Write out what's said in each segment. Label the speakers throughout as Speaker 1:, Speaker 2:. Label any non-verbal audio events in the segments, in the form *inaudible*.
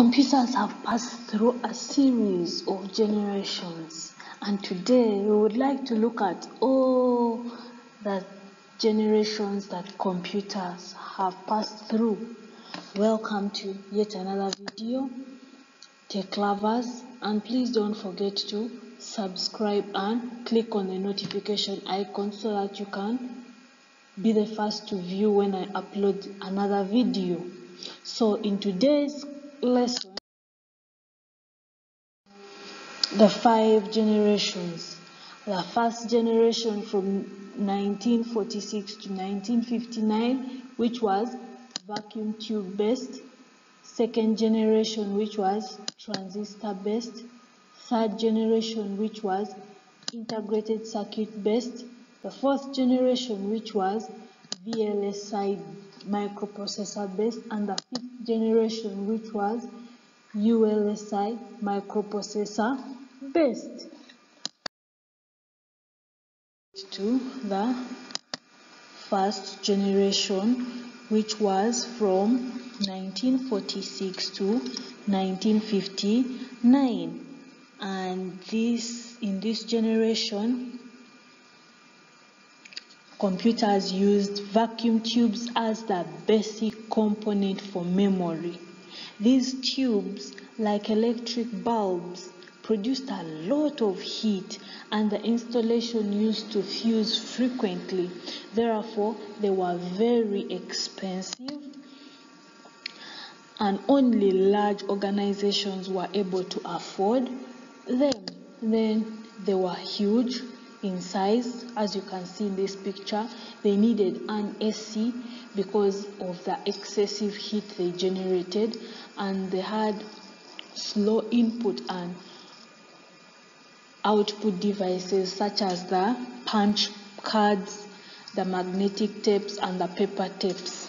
Speaker 1: Computers have passed through a series of generations, and today we would like to look at all the generations that computers have passed through. Welcome to yet another video, Tech Lovers, and please don't forget to subscribe and click on the notification icon so that you can be the first to view when I upload another video. So in today's lesson the five generations. The first generation from 1946 to 1959 which was vacuum tube based. Second generation which was transistor based. Third generation which was integrated circuit based. The fourth generation which was VLSI microprocessor based. And the fifth generation which was ULSI microprocessor based. To the first generation which was from 1946 to 1959 and this in this generation computers used vacuum tubes as the basic component for memory. These tubes, like electric bulbs, produced a lot of heat and the installation used to fuse frequently. Therefore, they were very expensive and only large organizations were able to afford them. Then they were huge in size. As you can see in this picture they needed an AC because of the excessive heat they generated and they had slow input and output devices such as the punch cards the magnetic tapes and the paper tapes.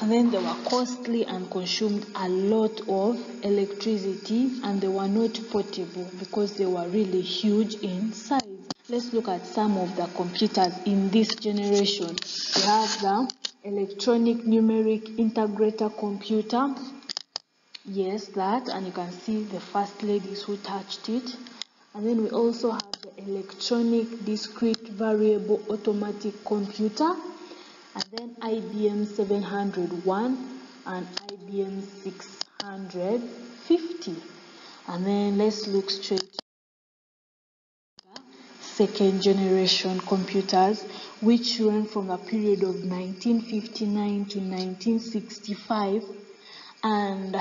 Speaker 1: And then they were costly and consumed a lot of electricity and they were not portable because they were really huge in size Let's look at some of the computers in this generation. We have the electronic numeric integrator computer. Yes, that, and you can see the first ladies who touched it. And then we also have the electronic discrete variable automatic computer. And then IBM 701 and IBM 650. And then let's look straight second generation computers which ran from the period of 1959 to 1965 and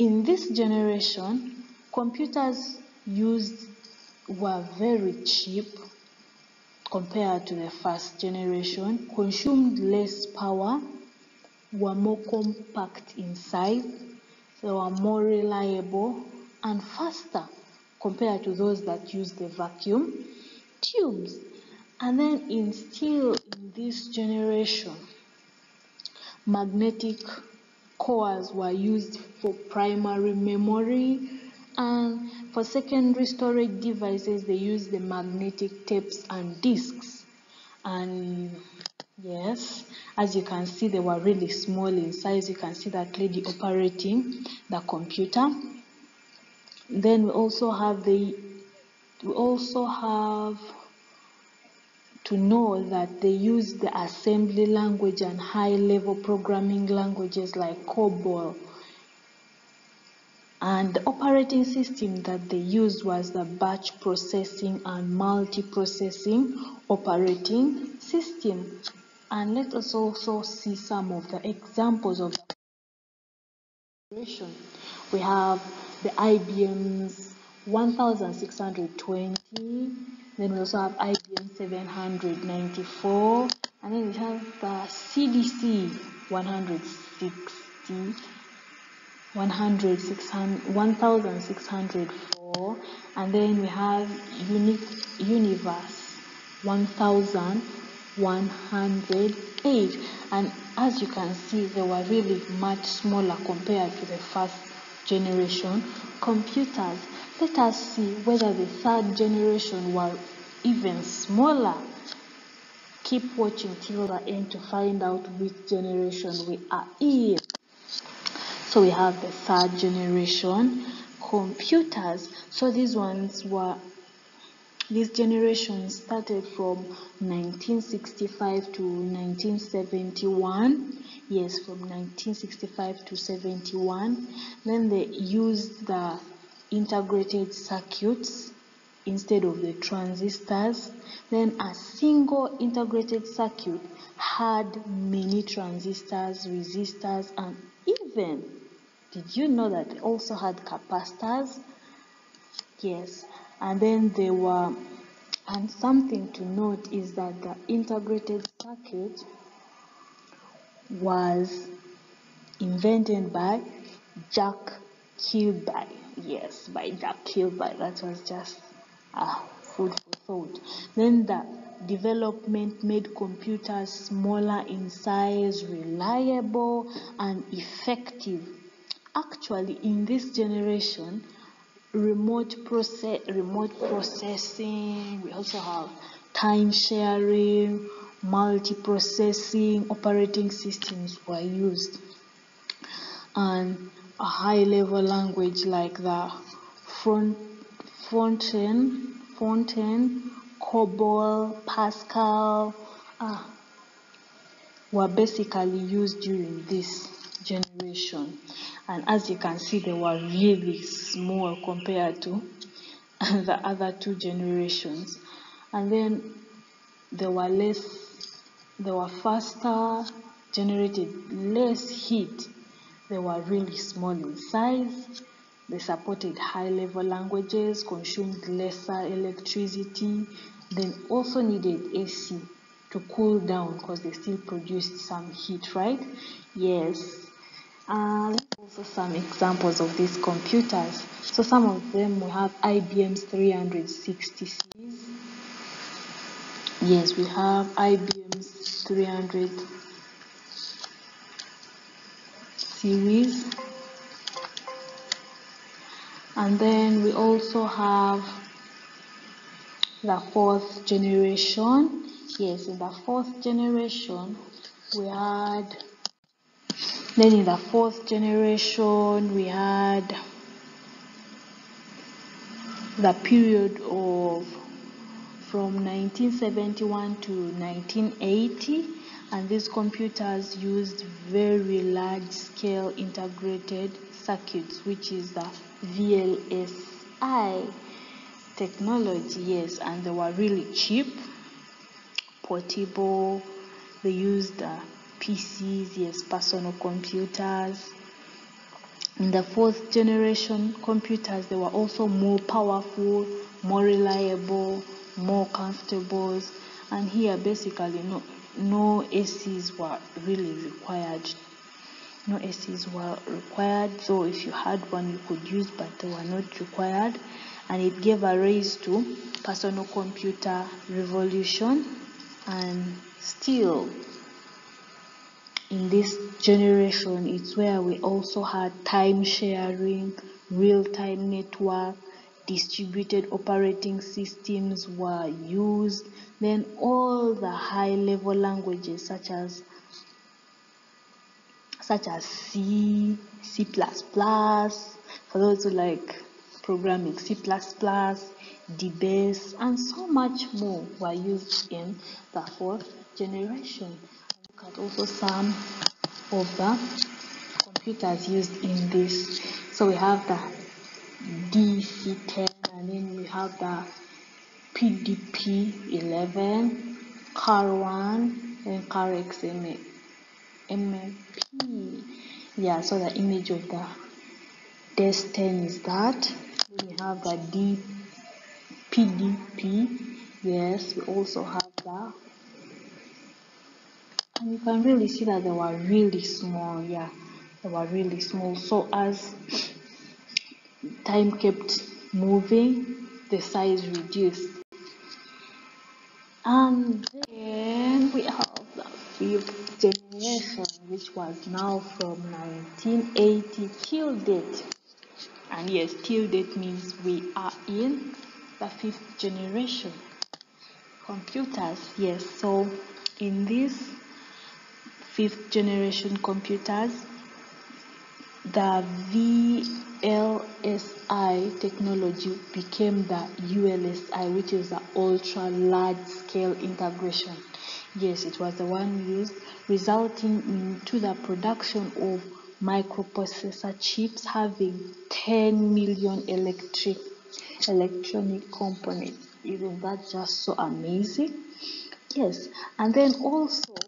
Speaker 1: in this generation computers used were very cheap compared to the first generation consumed less power were more compact in size they were more reliable and faster compared to those that use the vacuum tubes. And then in still in this generation, magnetic cores were used for primary memory and for secondary storage devices they use the magnetic tapes and disks. And yes as you can see they were really small in size. You can see that lady operating the computer then we also have the we also have to know that they use the assembly language and high level programming languages like COBOL. And the operating system that they used was the batch processing and multi-processing operating system. And let us also see some of the examples of we have the IBM's 1620 then we also have IBM 794 and then we have the CDC 160 100 1604 and then we have Uni Universe 1108 and as you can see they were really much smaller compared to the first generation computers. Let us see whether the third generation were even smaller. Keep watching till the end to find out which generation we are in. So we have the third generation computers. So these ones were this generation started from 1965 to 1971. Yes, from 1965 to 71. Then they used the integrated circuits instead of the transistors. Then a single integrated circuit had many transistors, resistors, and even, did you know that they also had capacitors? Yes, and then there were and something to note is that the integrated circuit was invented by Jack Kilby. Yes, by Jack Kilby. That was just food for thought. Then the development made computers smaller in size, reliable, and effective. Actually, in this generation, remote process remote processing. We also have time sharing multi-processing operating systems were used. And a high level language like the front FORTRAN, FORTRAN, COBOL, Pascal ah, were basically used during this generation and as you can see they were really small compared to *laughs* the other two generations. And then they were less they were faster generated less heat. They were really small in size. They supported high level languages consumed lesser electricity then also needed AC to cool down because they still produced some heat right? Yes uh, also some examples of these computers. So some of them we have IBM's 360 series. Yes, we have IBM's 300 series. And then we also have the fourth generation. Yes, in the fourth generation, we had then in the fourth generation, we had the period of from 1971 to 1980 and these computers used very large scale integrated circuits which is the VLSI technology yes and they were really cheap portable they used uh, PCs, yes, personal computers. In the fourth generation computers, they were also more powerful, more reliable, more comfortable. And here, basically, no, no ACs were really required. No ACs were required. So if you had one, you could use, but they were not required. And it gave a rise to personal computer revolution and still in this generation it's where we also had time sharing real-time network distributed operating systems were used. Then all the high level languages such as such as C, C++, for those who like programming, C++, DBase, and so much more were used in the fourth generation look at also some of the computers used in this. So we have the DEC 10 and then we have the PDP11, CRAY-1 and CRAY X-MP. Yeah, so the image of the DEC 10 is that. We have the D PDP. Yes, we also have the and you can really see that they were really small yeah. They were really small. So as time kept moving the size reduced. And then we have the fifth generation which was now from 1980 till date. And yes till date means we are in the fifth generation. Computers yes. So in this fifth generation computers the VLSI technology became the ULSI, which is the ultra large scale integration. Yes, it was the one used, resulting into the production of microprocessor chips having 10 million electric electronic components. Isn't that just so amazing? Yes, and then also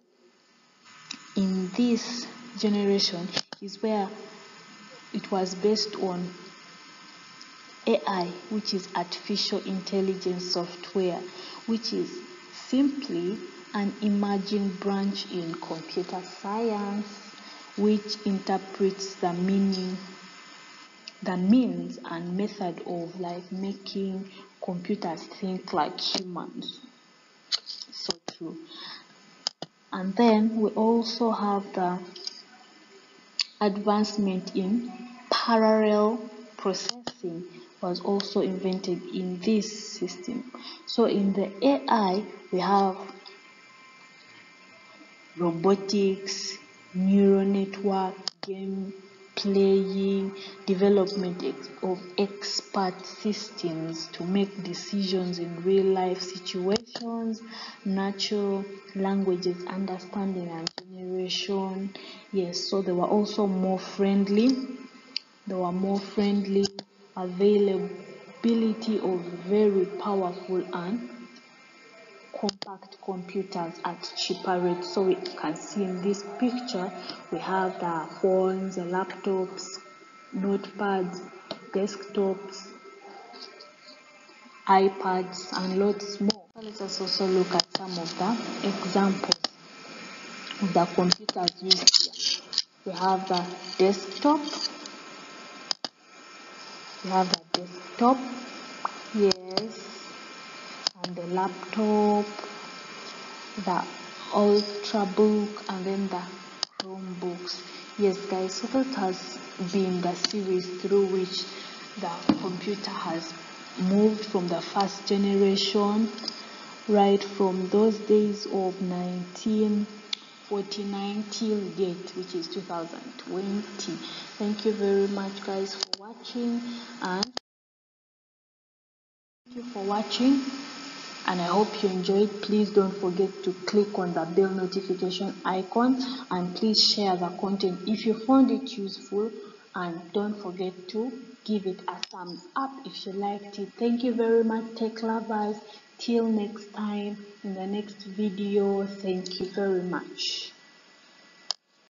Speaker 1: in this generation is where it was based on AI, which is artificial intelligence software, which is simply an emerging branch in computer science which interprets the meaning the means and method of like making computers think like humans. So true and then we also have the advancement in parallel processing was also invented in this system. So in the ai we have robotics neural network game playing development of expert systems to make decisions in real life situations natural languages understanding and generation. Yes so they were also more friendly. They were more friendly availability of very powerful and compact computers at cheaper rates. So we can see in this picture, we have the phones, the laptops, notepads, desktops, iPads, and lots more. So let us also look at some of the examples of the computers used here. We have the desktop. We have the desktop. Laptop, the Ultrabook, and then the Chromebooks. Yes, guys, so that has been the series through which the computer has moved from the first generation right from those days of 1949 till date which is 2020 thank you very much guys for watching and thank you for watching and I hope you enjoyed. Please don't forget to click on the bell notification icon and please share the content if you found it useful and don't forget to give it a thumbs up if you liked it. Thank you very much tech lovers. Till next time in the next video. Thank you very much.